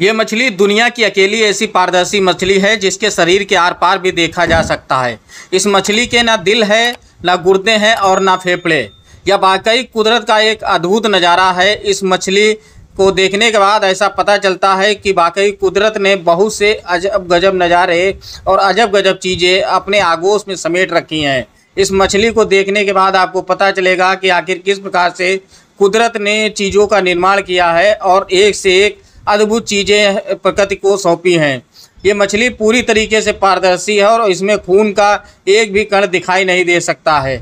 ये मछली दुनिया की अकेली ऐसी पारदर्शी मछली है जिसके शरीर के आर पार भी देखा जा सकता है। इस मछली के ना दिल है, ना गुर्दे हैं और ना फेफड़े। यह वाकई कुदरत का एक अद्भुत नज़ारा है। इस मछली को देखने के बाद ऐसा पता चलता है कि वाकई कुदरत ने बहुत से अजब गजब नज़ारे और अजब गजब चीज़ें अपने आगोश में समेट रखी हैं। इस मछली को देखने के बाद आपको पता चलेगा कि आखिर किस प्रकार से कुदरत ने चीज़ों का निर्माण किया है और एक से एक अद्भुत चीज़ें प्रकृति को सौंपी हैं। ये मछली पूरी तरीके से पारदर्शी है और इसमें खून का एक भी कण दिखाई नहीं दे सकता है।